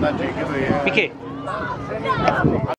nanti